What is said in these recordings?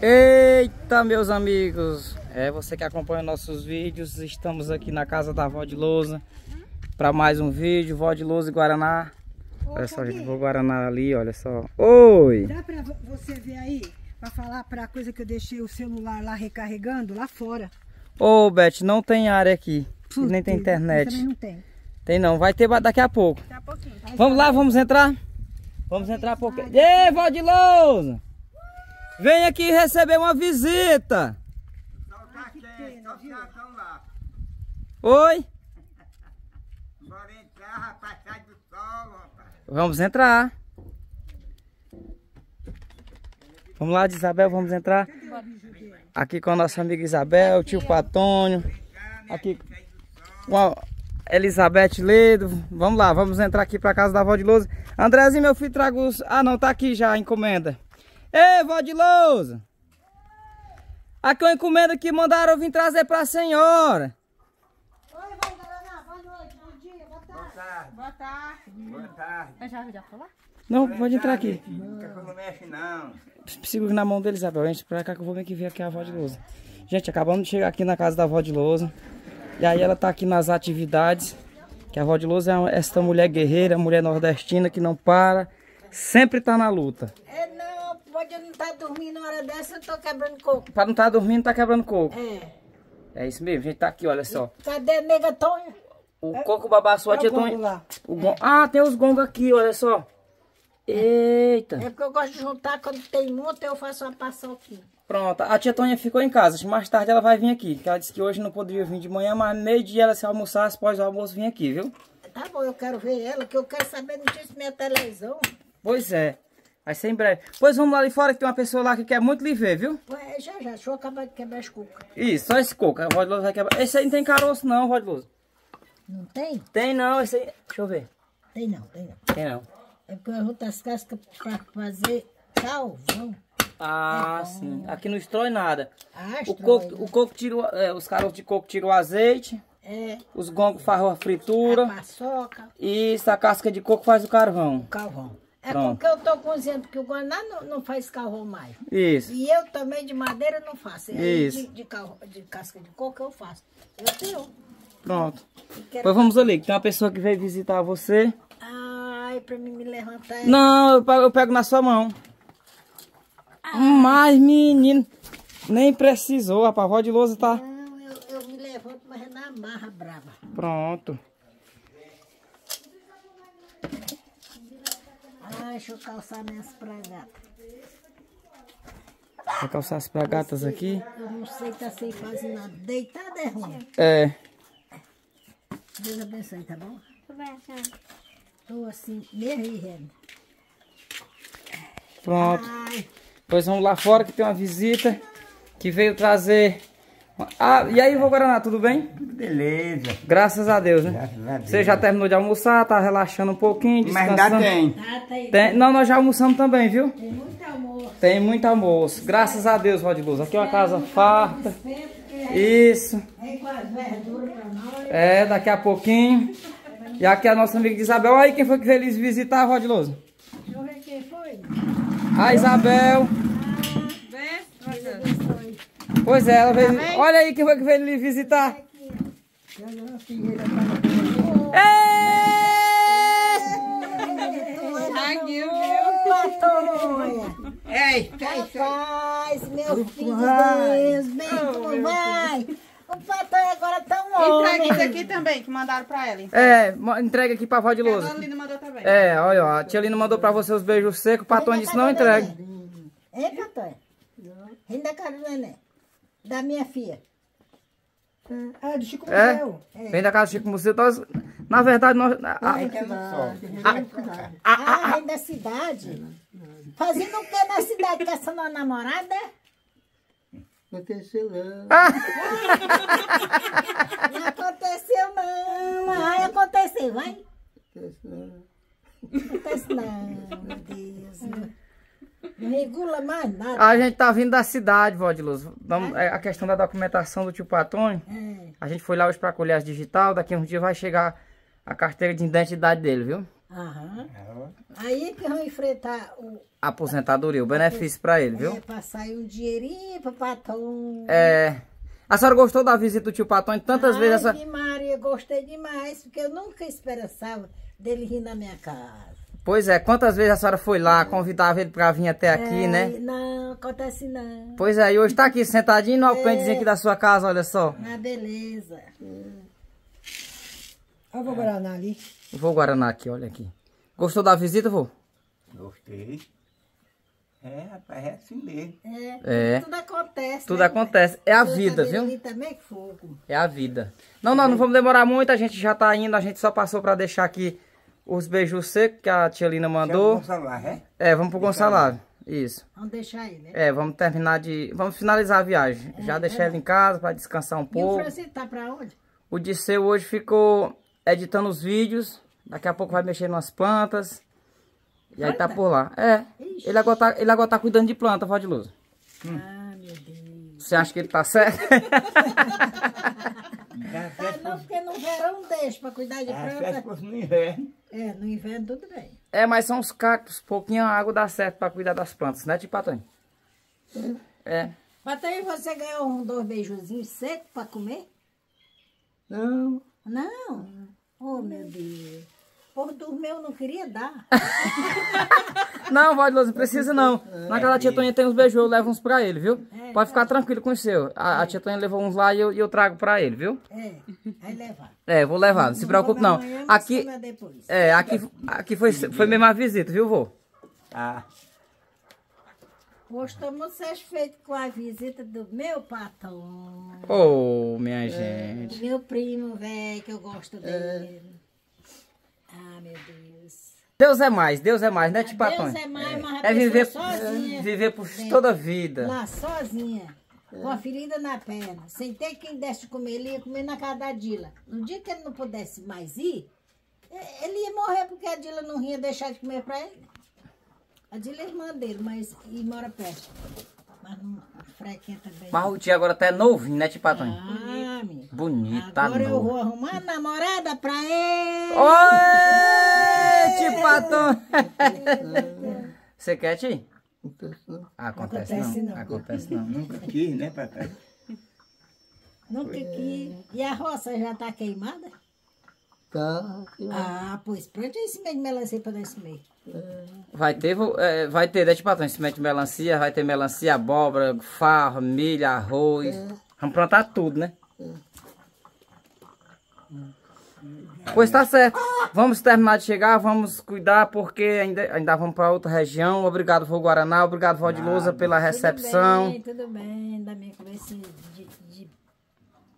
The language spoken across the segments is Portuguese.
Eita, meus amigos, é você que acompanha nossos vídeos, estamos aqui na casa da Vó de Lousa para mais um vídeo, Vó de Lousa e Guaraná. olha só, gente, vou Guaraná ali, olha só. Oi! Dá para você ver aí, para falar para a coisa que eu deixei o celular lá recarregando, lá fora. Ô, Beth, não tem área aqui, Puta, nem tem internet. Também não tem. Tem não, vai ter daqui a pouco. Daqui a pouquinho. Vamos lá, vamos entrar? Vamos entrar porque... Ei, Vó de Lousa! Vem aqui receber uma visita. Oi? Bora entrar, rapaz, sai do sol, rapaz. Vamos entrar. Vamos lá, Isabel, vamos entrar. Aqui com a nossa amiga Isabel, tio Patônio. Aqui com a Elizabeth Ledo. Vamos lá, vamos entrar aqui para casa da avó de Lousa. Andrezinho, meu filho, traga os... Ah, não, tá aqui já a encomenda. Ei, vó de Lousa! Aqui é uma encomenda que mandaram eu vir trazer para a senhora. Oi, vó Guaraná, boa noite, bom dia, boa tarde. Boa tarde. Boa tarde. Eu já, já falar? Não, pode entrar aqui. Não, mexe não. Segura na mão dele, Isabel. A gente pra cá que eu vou ver que ver aqui a avó de Lousa. Gente, acabamos de chegar aqui na casa da avó de Lousa. E aí ela tá aqui nas atividades. Que a Lousa é esta mulher guerreira, mulher nordestina que não para. Sempre tá na luta. É, não, pode não estar tá dormindo na hora dessa, eu tô quebrando coco. Pra não estar tá dormindo, tá quebrando coco. É. É isso mesmo, a gente tá aqui, olha só. Cadê a nega Tonha? O coco babaçou a tia Tonha. O. Ah, tem os gongos aqui, olha só. Eita. É porque eu gosto de juntar quando tem muito, eu faço uma paçoquinha. Pronto, a tia Tonha ficou em casa. Mais tarde ela vai vir aqui. Porque ela disse que hoje não poderia vir de manhã, mas meio dia ela se almoçasse, após o almoço vir aqui, viu? Tá bom, eu quero ver ela, que eu quero saber notícias minha televisão. Pois é. Vai ser em breve. Pois vamos lá ali fora que tem uma pessoa lá que quer muito lhe ver, viu? Ué, já, já. Deixa eu acabar de quebrar as cucas. Isso, só esse coco. A Rod vai quebrar. Esse aí não tem caroço não, Rod Não tem? Tem não, esse aí... Deixa eu ver. Tem não, tem não. Tem não. É porque eu junto as cascas pra fazer calvão. Ah, é sim. Aqui não estrói nada. Ah, o coco, né? o coco tira, é, os caroços de coco tiram o azeite. É. Os gongos fazem a fritura. A paçoca. E a casca de coco faz o carvão. O carvão. É Pronto. porque eu tô cozinhando, porque o Guaná não, não faz carvão mais. Isso. E eu também de madeira não faço. Isso. De, de, carro, de casca de coco eu faço. Eu tenho. Pronto. Pois vamos ali, que tem uma pessoa que veio visitar você. Ai, pra mim me levantar. Não, eu pego, eu pego na sua mão. Ah. Mas, menino, nem precisou, rapaz. A avó de lousa tá... Não, eu, eu me levanto, mas é na marra brava. Pronto. Ah, deixa eu calçar minhas pragatas. Vou calçar as pragatas aqui. Eu não sei, tá sem fazer nada. Deitada é ruim. É. Deus abençoe, tá bom? Tô assim, meio rendo. Pronto. Ai. Pois vamos lá fora que tem uma visita que veio trazer ah, e aí, vô Guaraná, tudo bem? Beleza. Graças a Deus, né? Graças a Deus. Você já terminou de almoçar, tá relaxando um pouquinho, descansando. Mas ainda tem. Ah, tem. Não, nós já almoçamos também, viu? Tem muito almoço. Tem muito almoço. Graças a Deus, de Luz. Aqui é uma casa farta. Isso. É, daqui a pouquinho. E aqui é a nossa amiga Isabel. Aí, quem foi que veio eles visitar, Rod Lousa? Deixa eu ver quem foi. A Isabel. Pois é, ela veio. Tá Olha aí quem foi que veio lhe visitar. Ei! Rapaz, meu filho Deus, bem, como vai? O patrão agora tão homem. Entrega isso aqui também, que mandaram pra ela. É, entrega aqui pra avó de lousa. A dona Lina mandou também. É, olha, ó, a tia Lina mandou pra você os beijos secos, o patrão disse não entrega. Ei, patrão. Ainda cara do neném. Da minha filha. Ah, do Chico é? Museu. É. Vem da casa do Chico Museu. Nós, na verdade, nós... A, a, a, ah, vem da cidade. Fazendo o que na cidade? Caçando uma namorada? Aconteceu não. Ah. não aconteceu não. Vai acontecer, vai. Aconteceu não. Acontece não, meu Deus. Não regula mais nada. A gente tá vindo da cidade, vó de Luz. A questão da documentação do tio Patônio. É. A gente foi lá hoje para colher as digital. Daqui a uns dias vai chegar a carteira de identidade dele, viu? Aham. É. Aí que vão enfrentar o. A aposentadoria, o benefício pra ele, viu? É, pra sair um dinheirinho pro patrão. É. A senhora gostou da visita do tio Patão? Tantas Ai, vezes a senhora... que Maria, gostei demais, porque eu nunca esperançava dele vir na minha casa. Pois é, quantas vezes a senhora foi lá, convidava ele pra vir até aqui, É, né? Não, acontece não. Pois é, e hoje tá aqui sentadinho no alpentezinho aqui da sua casa, olha só. Na beleza. Eu vou guaraná ali. Vou Guaraná aqui, olha aqui. Gostou da visita, vô? Gostei. É, rapaz, é assim mesmo. É, É. tudo acontece. Tudo né? acontece. É a Eu vida, viu? também que fogo. É a vida. Não, não, não vamos demorar muito, a gente já tá indo, a gente só passou pra deixar aqui os beijos secos que a tia Lina mandou. Chama o celular, é? É, vamos pro Gonçalves. Isso. Vamos deixar ele, né? É, vamos terminar de. Vamos finalizar a viagem. Já deixar ele em casa pra descansar um E o pouco. Francisco tá pra onde? O Disseu hoje ficou editando os vídeos. Daqui a pouco vai mexer nas plantas. E aí tá por lá. É. Ixi. Ele agora tá, ele agora tá cuidando de planta, Vó de Luz. Ah, meu Deus. Você acha que ele tá certo? Ah, não, porque no verão deixa pra cuidar de planta. fosse no inverno. É, no inverno tudo bem. é, mas são os cactos. Pouquinho água dá certo pra cuidar das plantas, né, Tio Patônio? É. Mas também você ganhou um, dois beijozinhos secos pra comer? Não. Não. Oh, meu Deus. Por dormir eu não queria dar. Não, Vó de Luz, não precisa não. Naquela tia Toninha tem uns beijos, eu levo uns pra ele, viu? É, Pode ficar tranquilo com o seu. A, a tia Toninha levou uns lá e eu, e eu trago pra ele, viu? É, aí levar. É, vou levar, não se preocupe não. Aqui, é, aqui, aqui foi, foi mesmo a visita, viu, vô? Ah, Hoje estou muito satisfeito com a visita do meu patrão. Ô, minha gente. Meu primo, velho, que eu gosto dele. Ah, meu Deus. Deus é mais, Deus é mais, né, Tio Deus Patônio? é mais, mas a É viver, sozinha. viver por toda a vida. Lá sozinha, com a ferida na perna, sem ter quem desse de comer, ele ia comer na casa da Dila. No dia que ele não pudesse mais ir, ele ia morrer porque a Dila não ia deixar de comer pra ele. A Dila é irmã dele, mas e mora perto. Mas não frequenta bem. Mas o tio agora tá novinho, né, Tio Patônio? Ah, menino. Bonito, tá Agora eu novo. vou arrumar namorada pra ele. Oi, Tio Patônio. Você quer, tio? Não. Acontece, Acontece não. não. Acontece não. nunca quis, né, papai? Nunca que. E a roça já tá queimada? Tá. Ah, pois pronto, esse mês de melancia pra nós comer. Vai ter, é, vai ter, né, Tio Patônio? Semente de melancia, vai ter melancia, abóbora, farro, milho, arroz. Vamos plantar tudo, né? Pois tá certo. Vamos terminar de chegar, vamos cuidar, porque ainda, ainda vamos para outra região. Obrigado, Vô Guaraná. Obrigado, Vó de Lousa, pela recepção. Tudo bem, tudo bem. Ainda bem com esse de, de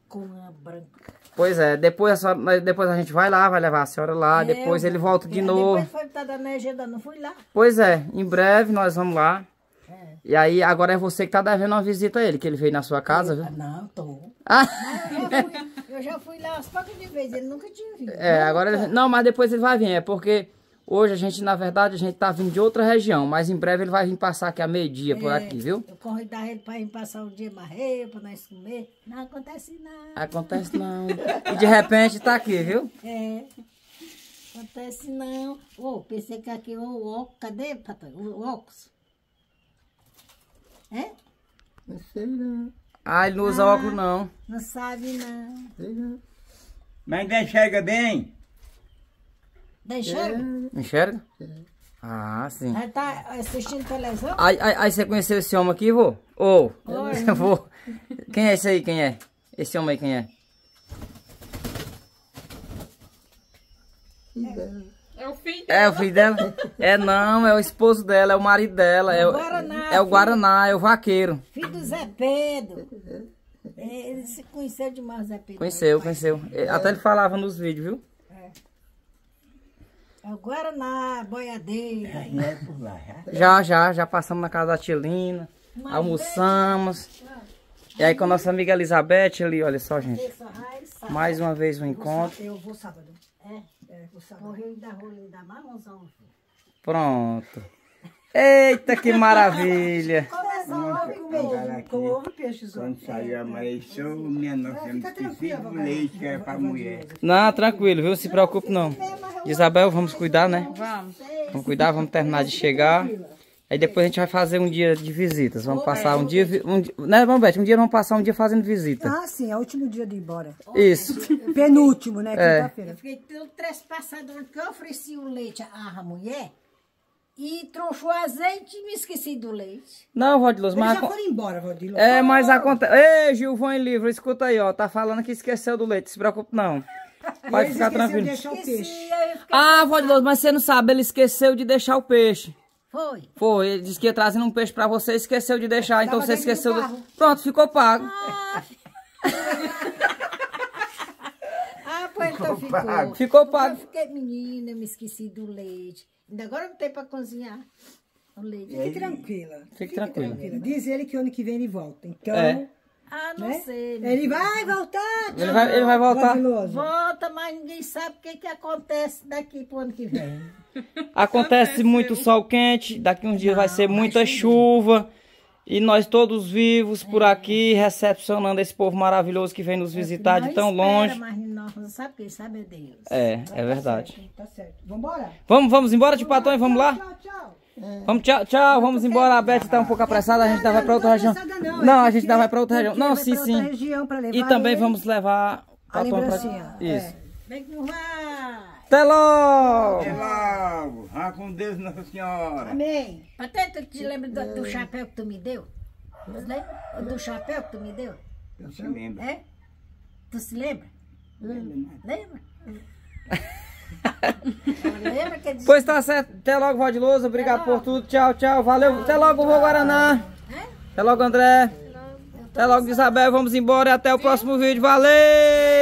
cunha branca. Pois é, depois a, senhora- depois a gente vai lá, vai levar a senhora lá, É, depois ele volta de é, novo. Depois foi estar dando ajuda, não fui lá. Pois é, em breve nós vamos lá. É. E aí, agora é você que tá devendo uma visita a ele, que ele veio na sua casa, viu? Ah, Não, tô. Ah, Eu já fui, eu já fui lá umas poucas de vezes, ele nunca tinha vindo. é, agora ele... Não, mas depois ele vai vir, é porque hoje a gente, na verdade, a gente tá vindo de outra região, mas em breve ele vai vir passar aqui a meio-dia por É, aqui, viu? Eu convidava ele para ir passar um dia marreio, para nós comer. Não acontece nada. Acontece não. E de repente tá aqui, viu? É. Acontece não. Ô, pensei que aqui o óculos. Cadê? O óculos? É? Não sei não. Ah, ele não usa óculos não. Não sabe não. Sei não. Mas ainda enxerga bem? Deixa É. Enxerga? Ah, sim. Vai estar assistindo televisão? Aí, aí, aí você conheceu esse homem aqui, vô? Ô, Oi. vô. Quem é esse aí, quem é? Esse homem aí, quem é? Que bela. É o filho É o filho dela? É não, é o esposo dela, é o marido dela, é o Guaraná, é o Guaraná, é o vaqueiro. Filho do Zé Pedro. É, Ele se conheceu demais, Zé Pedro. Conheceu, conheceu. É, Até ele falava nos vídeos, viu? É o Guaraná, boiadeira. Já é por lá, já. Já, já, já passamos na casa da tia Lina, Mas almoçamos. E aí com a nossa amiga Elizabeth ali, olha só, gente. Mais uma vez um encontro. Eu vou sábado. É, É, vou sábado. morreu da rua da marronzão. Pronto. Eita, que maravilha. Começou só ovo e ovo. Com ovo e peixe Quando saiu, amanheceu, minha nossa, eu esqueci do leite que era pra mulher. Não, tranquilo, viu? Se preocupe não. Isabel, vamos cuidar, né? Vamos. Vamos cuidar, vamos terminar de chegar. Aí depois a gente vai fazer um dia de visitas. Vamos passar um dia. Um, dia né, vamos, Beth? Um dia vamos passar um dia fazendo visita. Ah, sim, é o último dia de ir embora. Isso. Penúltimo, né? É. Quinta-feira. Eu fiquei tão trespassado que eu ofereci o leite à mulher e trouxe o azeite e me esqueci do leite. Não, Eles mas. já aco- foram embora, Rodilo. É, mas acontece. Ei, Gilvão em livro, escuta aí, ó. Tá falando que esqueceu do leite. Se preocupe, não. Pode Eles ficar esqueceram de tranquilo. deixar o Esqueci, peixe. fiquei... Ah, Vodilos, mas você não sabe, ele esqueceu de deixar o peixe. Foi. Foi, ele disse que ia trazendo um peixe pra você e esqueceu de deixar. Então você esqueceu. do-. Pronto, ficou pago. Ah, pois então ficou. Ficou Eu pago. fiquei menina, eu me esqueci do leite. Ainda agora não tem pra cozinhar o leite. Fique tranquila. Fique tranquilo. tranquila. Diz ele que ano que vem ele volta. Então, É. Ah, não né? sei. Ele vai voltar. Ele vai, ele vai voltar. Rodiloso. Volta, mas ninguém sabe o que, que acontece daqui pro ano que vem. Acontece muito sol quente, daqui uns dias vai ser muita chuva. E nós todos vivos por aqui, recepcionando esse povo maravilhoso que vem nos visitar de Nós tão espera, longe. Mas nós não sabe quem sabe é Deus. É, é verdade. Tá certo. Vambora? Vamos, vamos embora de Patões, vamos lá? Tchau, tchau. Vamos, tchau, tchau, vamos embora. A Beth tá um pouco apressada, a gente ainda vai pra outra região. Não, a gente ainda vai pra outra região. Não, sim, sim. Região pra levar E também vamos levar A lembrancinha, pra... Isso. Vem que não vai. Até logo! Até logo. Vá com Deus, Nossa Senhora. Amém. Pateta, tu te lembra do, do chapéu que tu me deu? Tu lembra? Do chapéu que tu me deu? Eu se lembro. É? Tu se lembra? Lembra? lembra. Pois tá certo. Até logo, Vodiloso. Obrigado por tudo. Tchau, tchau. Valeu. Até logo, Vô Guaraná. Até logo, André. Até logo, Isabel. Vamos embora e até o próximo vídeo. Valeu!